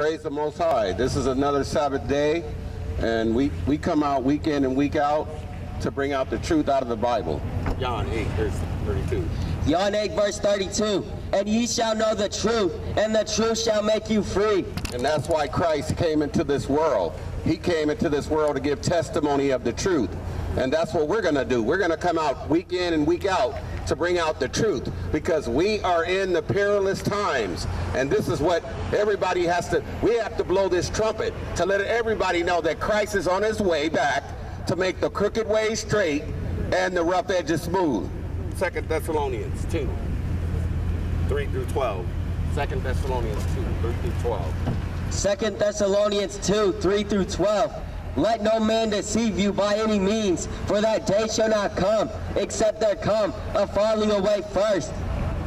Praise the Most High. This is another Sabbath day, and we, we come out week in and week out to bring out the truth out of the Bible. John 8, verse 32. John 8, verse 32. And ye shall know the truth, and the truth shall make you free. And that's why Christ came into this world. He came into this world to give testimony of the truth. And that's what we're going to do. We're going to come out week in and week out to bring out the truth because we are in the perilous times. And this is what everybody has to, we have to blow this trumpet to let everybody know that Christ is on his way back to make the crooked way straight and the rough edges smooth. Second Thessalonians 2, 3 through 12. Second Thessalonians 2, 3 through 12. Second Thessalonians 2, 3 through 12. Let no man deceive you by any means, for that day shall not come, except there come a falling away first,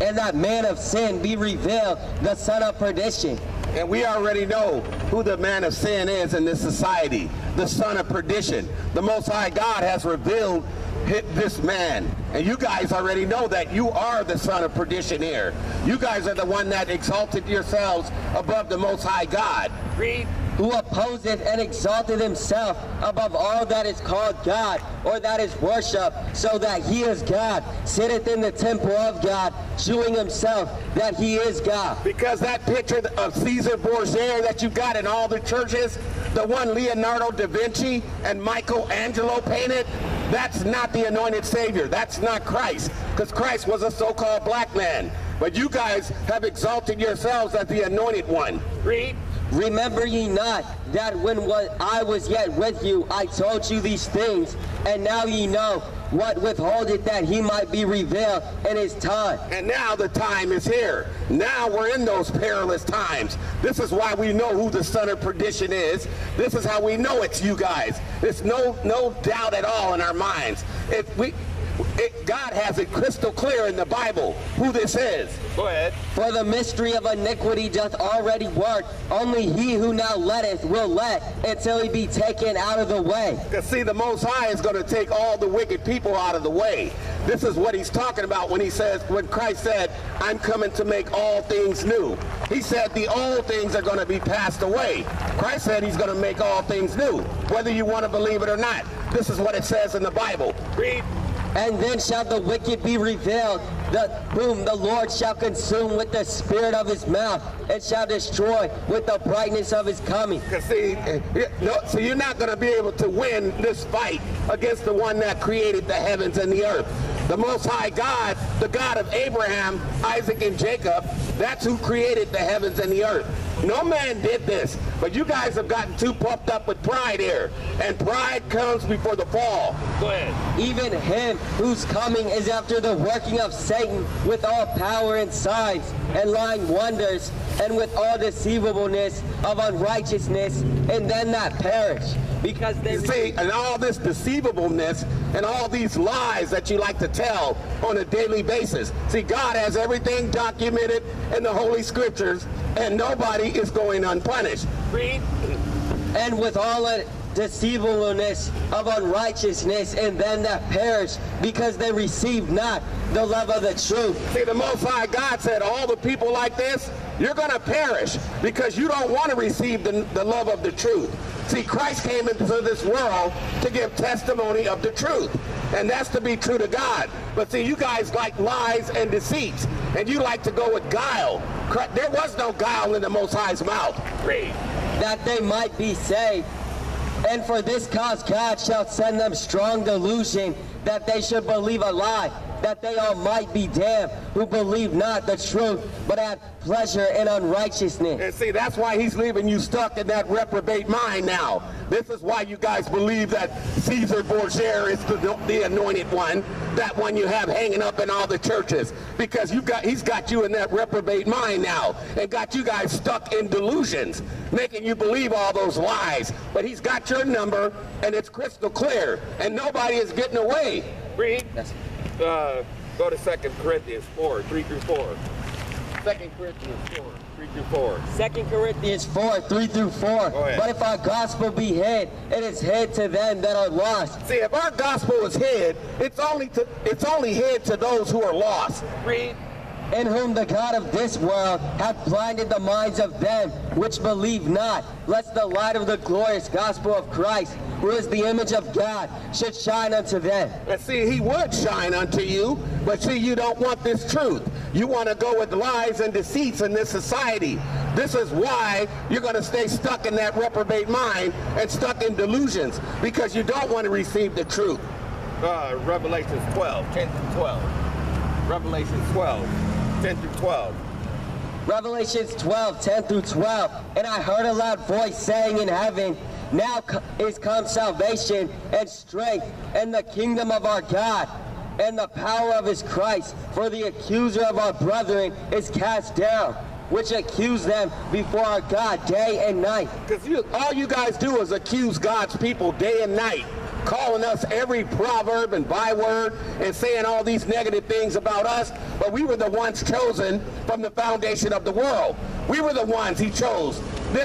and that man of sin be revealed, the son of perdition. And we already know who the man of sin is in this society, the son of perdition. The Most High God has revealed this man. And you guys already know that you are the son of perdition here. You guys are the one that exalted yourselves above the Most High God. Read who opposeth and exalteth himself above all that is called God or that is worship, so that he is God, sitteth in the temple of God, shewing himself that he is God. Because that picture of Caesar Borgia that you got in all the churches, the one Leonardo da Vinci and Michelangelo painted, that's not the anointed Savior. That's not Christ, because Christ was a so-called black man. But you guys have exalted yourselves as the anointed one. Read. Remember ye not that when I was yet with you, I told you these things, and now ye know what withholdeth that he might be revealed in his time. And now the time is here. Now we're in those perilous times. This is why we know who the son of perdition is. This is how we know it's you guys. There's no no doubt at all in our minds. If we it, God has it crystal clear in the Bible who this is. Go ahead. For the mystery of iniquity doth already work. Only he who now letteth will let until he be taken out of the way. Because see, the Most High is going to take all the wicked people out of the way. This is what he's talking about when he says, when Christ said, I'm coming to make all things new. He said the old things are going to be passed away. Christ said he's going to make all things new, whether you want to believe it or not. This is what it says in the Bible. Read. And then shall the wicked be revealed, the, whom the Lord shall consume with the spirit of his mouth, and shall destroy with the brightness of his coming. See, eh, no, so you're not going to be able to win this fight against the one that created the heavens and the earth. The Most High God, the God of Abraham, Isaac, and Jacob, that's who created the heavens and the earth. No man did this, but you guys have gotten too puffed up with pride here. And pride comes before the fall. Go ahead. Even him whose coming is after the working of Satan with all power and signs and lying wonders and with all deceivableness of unrighteousness and then that perish because they you see and all this deceivableness and all these lies that you like to tell on a daily basis see god has everything documented in the holy scriptures and nobody is going unpunished. Read. And with all the deceivableness of unrighteousness and them that perish because they receive not the love of the truth. See, the Most High God said, all the people like this, you're going to perish because you don't want to receive the, the love of the truth. See, Christ came into this world to give testimony of the truth. And that's to be true to God. But see, you guys like lies and deceits. And you like to go with guile. There was no guile in the Most High's mouth. Read. That they might be saved. And for this cause God shall send them strong delusion that they should believe a lie that they all might be damned who believe not the truth, but had pleasure in unrighteousness. And see, that's why he's leaving you stuck in that reprobate mind now. This is why you guys believe that Caesar Borgia is the, the anointed one, that one you have hanging up in all the churches, because you got he's got you in that reprobate mind now, and got you guys stuck in delusions, making you believe all those lies. But he's got your number, and it's crystal clear, and nobody is getting away. Read. Uh, go to Second Corinthians 4, 3 through 4. Second Corinthians 4, 3 through 4. Second Corinthians 4, 3 through 4. But if our gospel be hid, it is hid to them that are lost. See, if our gospel is hid, it's only to, it's only hid to those who are lost. Read. In whom the God of this world hath blinded the minds of them which believe not, lest the light of the glorious gospel of Christ, who is the image of God, should shine unto them. And see, he would shine unto you, but see, you don't want this truth. You want to go with lies and deceits in this society. This is why you're going to stay stuck in that reprobate mind and stuck in delusions, because you don't want to receive the truth. Uh, Revelations 12, 10 through 12. Revelation 12, 10 through 12. Revelations 12, 10 through 12. And I heard a loud voice saying in heaven, Now is come salvation and strength and the kingdom of our God and the power of his Christ. For the accuser of our brethren is cast down, which accuse them before our God day and night. Because you, all you guys do is accuse God's people day and night, calling us every proverb and byword and saying all these negative things about us. But we were the ones chosen from the foundation of the world. We were the ones he chose.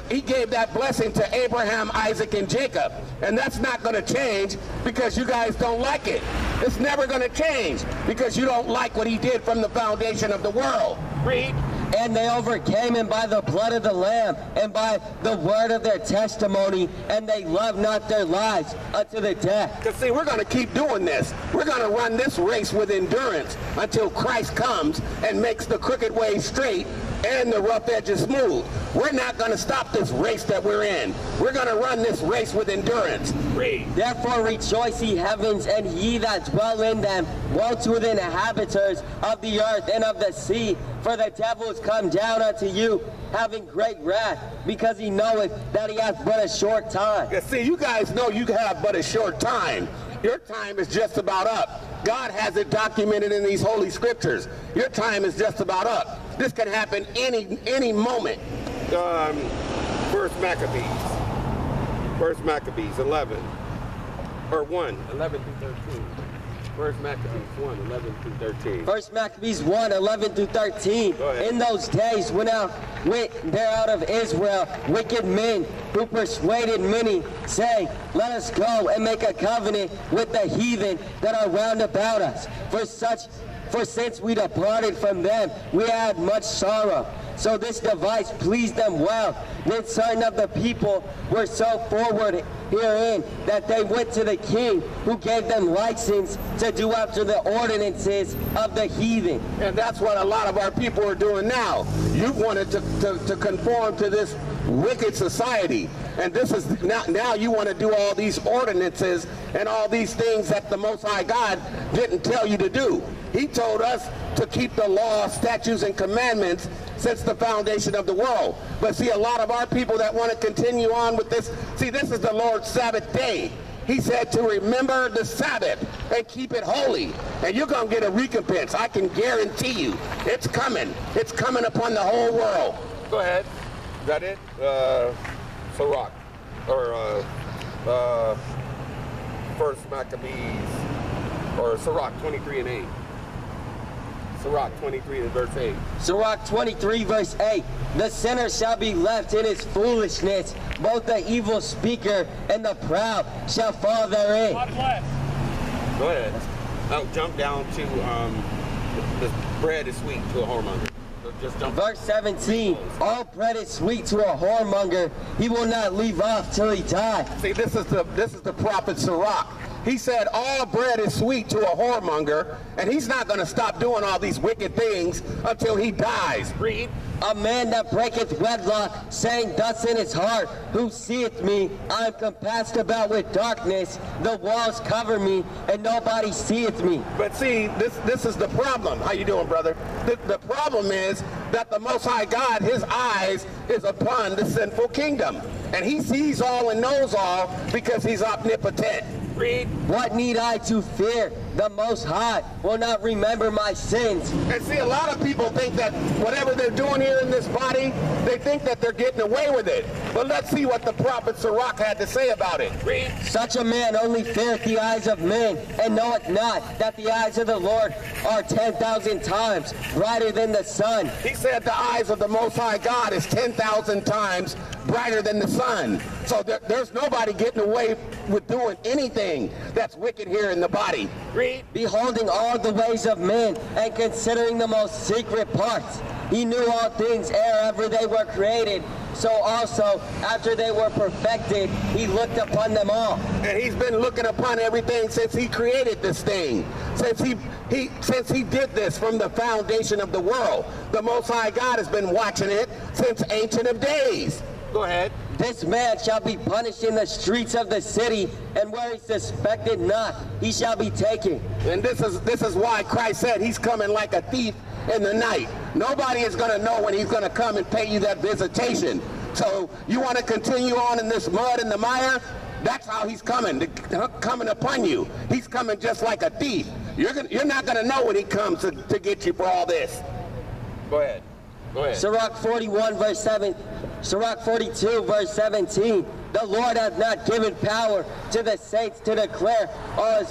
He gave that blessing to Abraham, Isaac, and Jacob. And that's not going to change because you guys don't like it. It's never going to change because you don't like what he did from the foundation of the world. Read. And they overcame him by the blood of the Lamb and by the word of their testimony, and they loved not their lives unto the death. Because see, we're going to keep doing this. We're going to run this race with endurance until Christ comes and makes the crooked way straight and the rough edges smooth. We're not going to stop this race that we're in. We're going to run this race with endurance. Read. Therefore rejoice ye heavens, and ye that dwell in them, woe to the inhabitants of the earth and of the sea, for the devil is come down unto you, having great wrath, because he knoweth that he hath but a short time. Because see, you guys know you have but a short time. Your time is just about up. God has it documented in these holy scriptures. Your time is just about up. This can happen any any moment. Um, First Maccabees. First Maccabees 11 or 1, 11 through 13. First Maccabees 1, 11 through 13. First Maccabees 1, 11 through 13. In those days went out went there out of Israel wicked men who persuaded many, saying, Let us go and make a covenant with the heathen that are round about us. For such for since we departed from them, we had much sorrow. So this device pleased them well. Then certain of the people were so forward herein that they went to the king, who gave them license to do after the ordinances of the heathen. And that's what a lot of our people are doing now. You wanted to, to, to conform to this wicked society. And this is now, now you want to do all these ordinances and all these things that the Most High God didn't tell you to do. He told us to keep the law, statutes, and commandments since the foundation of the world. But see, a lot of our people that want to continue on with this, see, this is the Lord's Sabbath day. He said to remember the Sabbath and keep it holy. And you're going to get a recompense. I can guarantee you. It's coming. It's coming upon the whole world. Go ahead. Is that it? Uh, Sirach. Or uh, uh, First Maccabees. Or Sirach 23 and 8. Sirach 23 and verse 8. Sirach 23 verse 8, the sinner shall be left in his foolishness, both the evil speaker and the proud shall fall therein. God bless. Go ahead. I'll jump down to um, the, the bread is sweet to a whoremonger. So just jump. Verse 17, all bread is sweet to a whoremonger, he will not leave off till he die. See, this is the this is the prophet Sirach. He said all bread is sweet to a whoremonger, and he's not going to stop doing all these wicked things until he dies. Read. A man that breaketh wedlock, saying thus in his heart, Who seeth me? I am compassed about with darkness. The walls cover me, and nobody seeth me. But see, this this is the problem. How you doing, brother? The, the problem is that the Most High God, His eyes is upon the sinful kingdom, and He sees all and knows all because He's omnipotent. Read. What need I to fear? The Most High will not remember my sins. And see, a lot of people think that whatever they're doing here in this body, they think that they're getting away with it. But let's see what the prophet Sirach had to say about it. Read. Such a man only feareth the eyes of men, and knoweth not that the eyes of the Lord are ten thousand times brighter than the sun. He said the eyes of the Most High God is 10,000 times brighter than the sun. So there, there's nobody getting away with doing anything that's wicked here in the body. Read. Beholding all the ways of men and considering the most secret parts. He knew all things ere ever they were created. So also, after they were perfected, he looked upon them all. And he's been looking upon everything since he created this thing. Since he, he since he did this from the foundation of the world. The Most High God has been watching it since ancient of days. Go ahead. This man shall be punished in the streets of the city, and where he suspected not, he shall be taken. And this is this is why Christ said he's coming like a thief in the night. Nobody is going to know when he's going to come and pay you that visitation. So you want to continue on in this mud and the mire? That's how he's coming, to, uh, coming upon you. He's coming just like a thief. You're gonna, you're not going to know when he comes to, to get you for all this. Go ahead. Go. Sirach 41 verse 7, Sirach 42 verse 17. The Lord hath not given power to the saints to declare all his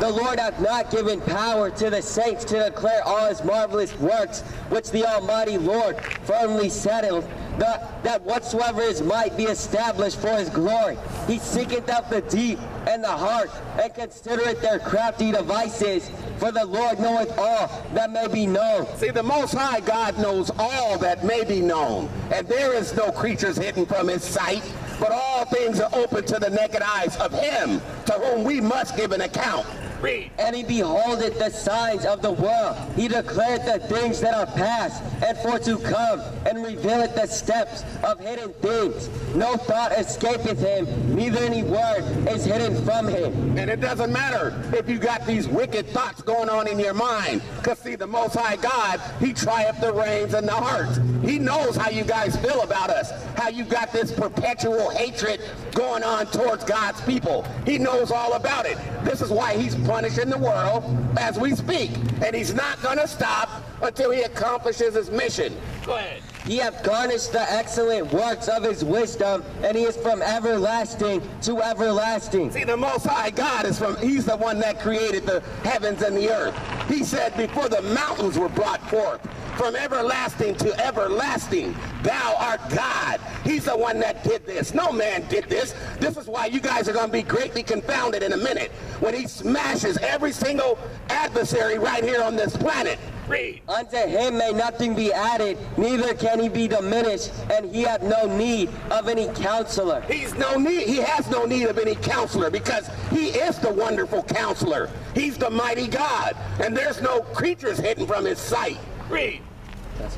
the Lord hath not given power to the saints to declare all his marvelous works, which the Almighty Lord firmly settled, that, that whatsoever is might be established for his glory. He seeketh out the deep and the heart, and considereth their crafty devices. For the Lord knoweth all that may be known. See, the Most High God knows all that may be known, and there is no creatures hidden from his sight, but all things are open to the naked eyes of him to whom we must give an account. Read. And he beholdeth the signs of the world. He declareth the things that are past and for to come, and revealeth the steps of hidden things. No thought escapeth him, neither any word is hidden from him. And it doesn't matter if you got these wicked thoughts going on in your mind. Because see, the Most High God, he trieth the reins and the hearts. He knows how you guys feel about us, how you got this perpetual hatred going on towards God's people. He knows all about it. This is why he's punishing the world as we speak. And he's not going to stop until he accomplishes his mission. Go ahead. He hath garnished the excellent works of his wisdom, and he is from everlasting to everlasting. See, the Most High God is from, he's the one that created the heavens and the earth. He said before the mountains were brought forth, from everlasting to everlasting, thou art God. He's the one that did this. No man did this. This is why you guys are going to be greatly confounded in a minute when he smashes every single adversary right here on this planet. Read. Unto him may nothing be added, neither can he be diminished, and he hath no need of any counselor. He's no need. He has no need of any counselor because he is the wonderful counselor. He's the mighty God, and there's no creatures hidden from his sight. Read.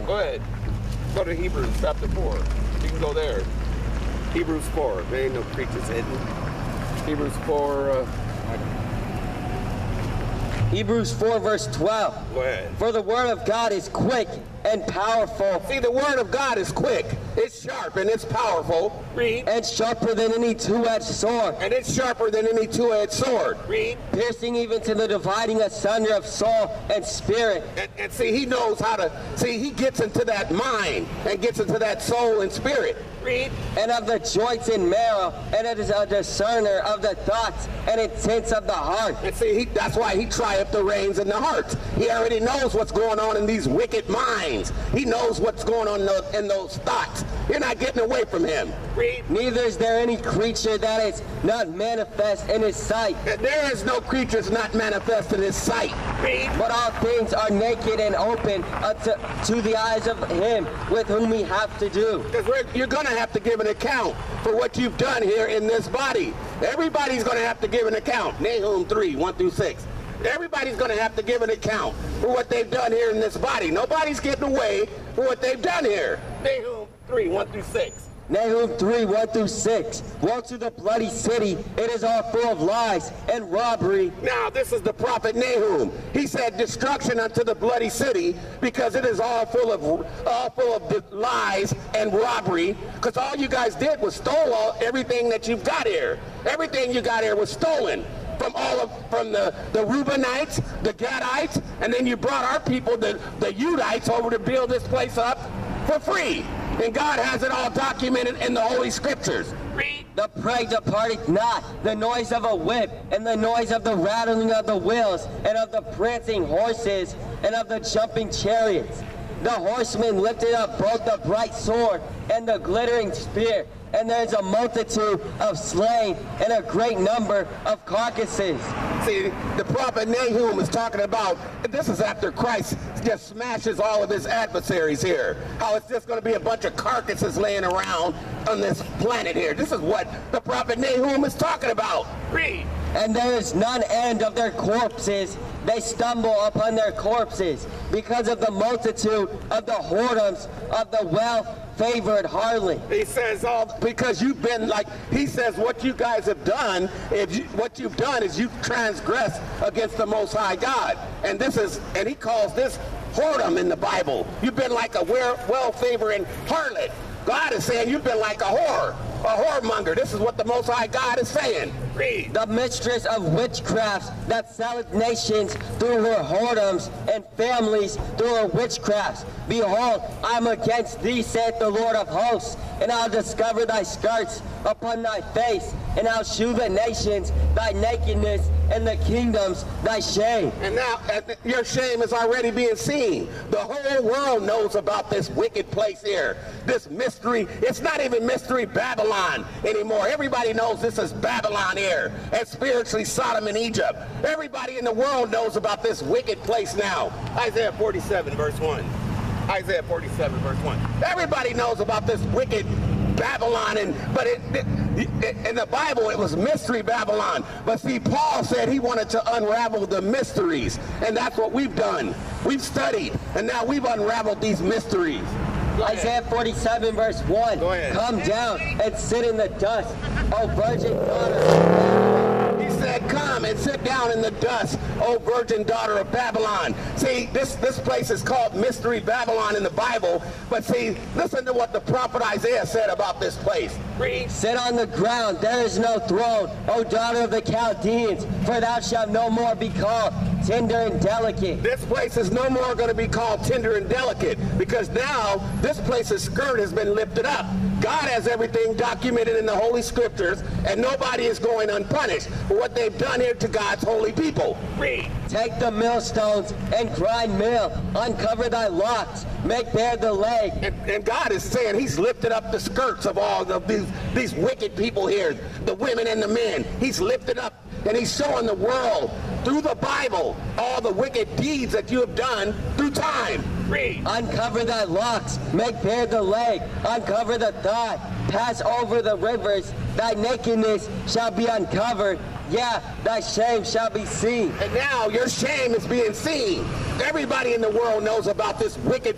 Go ahead. Go to Hebrews chapter 4. You can go there. Hebrews 4. There ain't no creatures hidden. Hebrews 4. Uh, Hebrews 4 verse 12. go ahead. For the word of God is quick and powerful See, the word of God is quick, it's sharp, and it's powerful. Read. and sharper than any two-edged sword, And it's sharper than any two-edged sword. Read. piercing even to the dividing asunder of soul and spirit, And, and see, he knows how to, see, he gets into that mind and gets into that soul and spirit. Read. and of the joints and marrow, and it is a discerner of the thoughts and intents of the heart. And see, he, that's why he tried the reins and the heart. He already knows what's going on in these wicked minds. He knows what's going on in those, in those thoughts. You're not getting away from him. Read. Neither is there any creature that is not manifest in his sight, And There is no creatures not manifest in his sight. Read. but all things are naked and open unto, to the eyes of him with whom we have to do. Because you're going to have to give an account for what you've done here in this body. Everybody's going to have to give an account. Nahum 3, 1 through 6. Everybody's going to have to give an account for what they've done here in this body. Nobody's getting away for what they've done here. Nahum 3, 1 through 6. Nahum 3, 1 through 6. Woe to the bloody city, it is all full of lies and robbery. Now, this is the prophet Nahum. He said, "Destruction unto the bloody city, because it is all full of all full of lies and robbery. Because all you guys did was stole all, everything that you've got here. Everything you got here was stolen." From all of from the, the Reubenites, the Gadites, and then you brought our people, the, the Udites, over to build this place up for free. And God has it all documented in the Holy Scriptures. Read. The prey departed not, the noise of a whip, and the noise of the rattling of the wheels, and of the prancing horses, and of the jumping chariots. The horsemen lifted up both the bright sword and the glittering spear, and there is a multitude of slain and a great number of carcasses. See, the prophet Nahum is talking about, this is after Christ just smashes all of his adversaries here. How it's just going to be a bunch of carcasses laying around on this planet here. This is what the prophet Nahum is talking about. Read. And there is none end of their corpses. They stumble upon their corpses because of the multitude of the whoredoms of the well-favored harlot. He says all because you've been like he says what you guys have done. If you, what you've done is you've transgressed against the Most High God, and this is and he calls this whoredom in the Bible. You've been like a well-favoring harlot. God is saying you've been like a whore, a whoremonger. This is what the Most High God is saying. Read. The mistress of witchcrafts that selleth nations through her whoredoms and families through her witchcrafts. Behold, I am against thee, saith the Lord of hosts, and I'll discover thy skirts upon thy face, and I'll shew the nations thy nakedness, and the kingdoms thy shame. And now your shame is already being seen. The whole world knows about this wicked place here. This mystery. It's not even mystery Babylon anymore. Everybody knows this is Babylon here. And spiritually Sodom and Egypt. Everybody in the world knows about this wicked place now. Isaiah 47 verse 1. Isaiah 47 verse 1. Everybody knows about this wicked Babylon, and but it, it, it, in the Bible it was mystery Babylon. But see, Paul said he wanted to unravel the mysteries, and that's what we've done. We've studied, and now we've unraveled these mysteries. Isaiah 47 verse 1. Go ahead. Come down and sit in the dust, O virgin daughter. And sit down in the dust, O virgin daughter of Babylon. See, this, this place is called Mystery Babylon in the Bible, but see, listen to what the prophet Isaiah said about this place. Read. Sit on the ground, there is no throne, O daughter of the Chaldeans, for thou shalt no more be called tender and delicate. This place is no more going to be called tender and delicate because now this place's skirt has been lifted up. God has everything documented in the Holy Scriptures, and nobody is going unpunished for what they've done here to God's holy people. Read. Take the millstones and grind mill, uncover thy locks, make bare the leg. And, and God is saying He's lifted up the skirts of all of these, these wicked people here, the women and the men. He's lifted up and He's showing the world through the Bible all the wicked deeds that you have done through time. Read. Uncover thy locks, make bare the leg, uncover the thigh, pass over the rivers, thy nakedness shall be uncovered, yeah, thy shame shall be seen. And now your shame is being seen. Everybody in the world knows about this wicked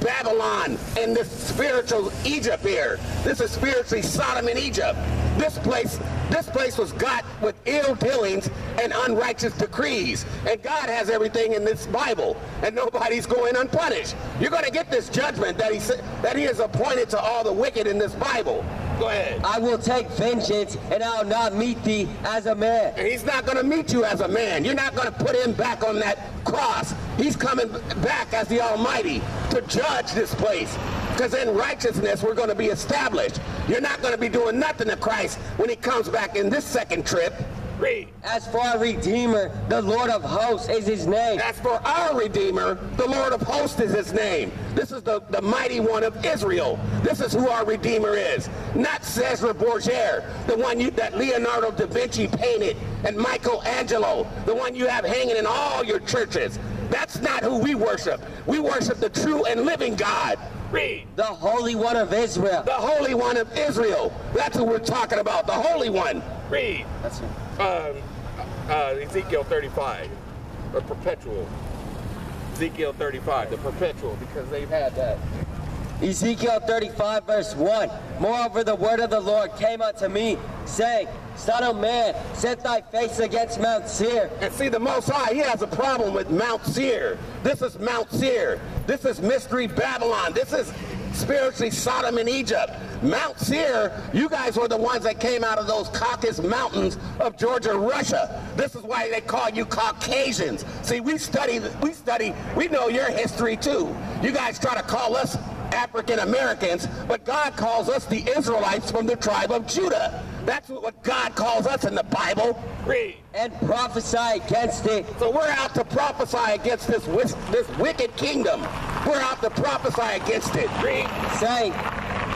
Babylon and this spiritual Egypt here. This is spiritually Sodom and Egypt. This place, this place was got with ill dealings and unrighteous decrees. And God has everything in this Bible, and nobody's going unpunished. You're going to get this judgment that he that he has appointed to all the wicked in this Bible. Go ahead. I will take vengeance, and I'll not meet thee as a man. And he's not going to meet you as a man. You're not going to put him back on that cross. He's coming back as the Almighty to judge this place. Because in righteousness, we're going to be established. You're not going to be doing nothing to Christ when he comes back in this second trip. Read. As for our Redeemer, the Lord of hosts is his name. As for our Redeemer, the Lord of hosts is his name. This is the, the mighty one of Israel. This is who our Redeemer is. Not Cesar Borgia, the one you, that Leonardo da Vinci painted, and Michelangelo, the one you have hanging in all your churches. That's not who we worship. We worship the true and living God. Read. The Holy One of Israel. The Holy One of Israel. That's who we're talking about. The Holy One. Read. That's it. Um, uh, Ezekiel 35, the perpetual. Ezekiel 35, the perpetual, because they've had that. Ezekiel 35 verse 1. Moreover, the word of the Lord came unto me, saying, Son of man, set thy face against Mount Seir. And see, the Most High, he has a problem with Mount Seir. This is Mount Seir. This is Mystery Babylon. This is spiritually Sodom and Egypt. Mount Seir, you guys were the ones that came out of those Caucasus Mountains of Georgia, Russia. This is why they call you Caucasians. See, we study, we study, we know your history too. You guys try to call us African Americans, but God calls us the Israelites from the tribe of Judah. That's what God calls us in the Bible. Read. And prophesy against it. So we're out to prophesy against this, this wicked kingdom. We're out to prophesy against it. Read. Saying,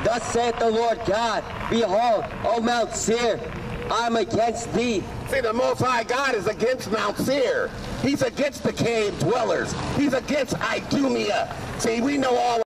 Thus saith the Lord God, Behold, O Mount Seir, I'm against thee. See, the Most High God is against Mount Seir. He's against the cave dwellers. He's against Idumea. See, we know all